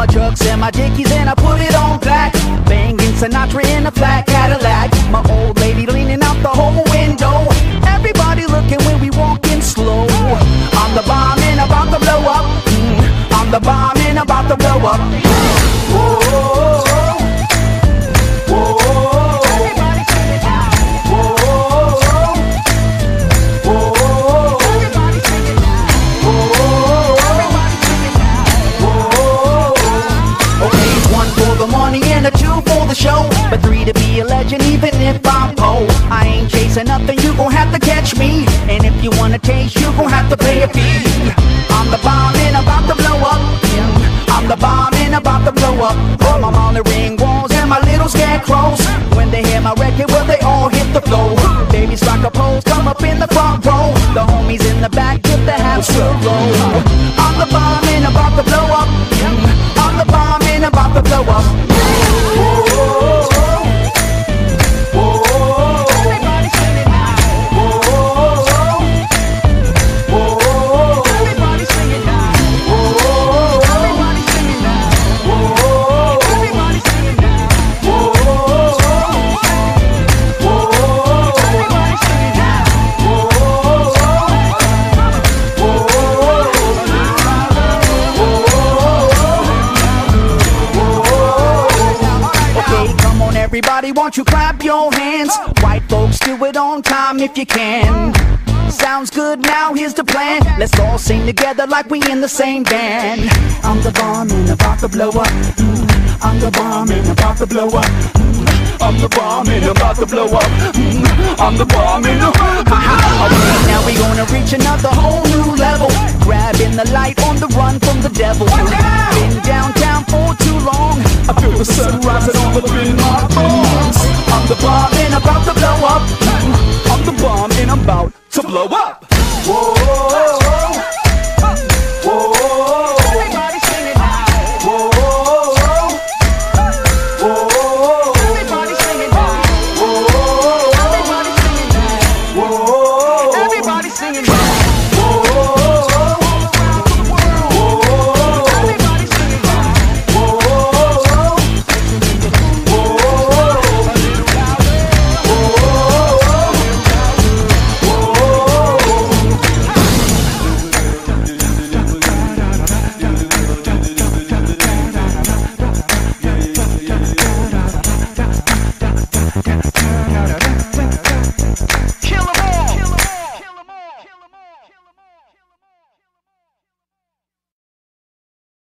my Chucks and my dickies and I put it on black. Sinatra in a flat Cadillac. My old lady leaning out the whole window. Everybody looking when we walking slow. I'm the bomb and about to blow up. Mm, I'm the bomb the show. But three to be a legend, even if I'm poor. I ain't chasing nothing, you gon' have to catch me. And if you wanna taste, you gon' have to pay a fee. I'm the bomb and about to blow up. I'm the bomb and about to blow up. I'm on the ring walls and my little scarecrows. When they hear my record, well, they all hit the floor. Babies rock a pose, come up in the front row. The homies in the back get the half roll. Everybody, won't you clap your hands? White folks, do it on time if you can. Sounds good, now here's the plan. Let's all sing together like we in the same band. I'm the bomb and about to blow up. Mm, I'm the bomb and about to blow up. Mm, I'm the bomb and about to blow up. Mm, I'm the bomb and Okay, now we gonna reach another whole new level. Grabbing the light on the run from the devil. Been downtown for too long. I feel the sun rising up in about to blow up. I'm the bomb and I'm about to blow up.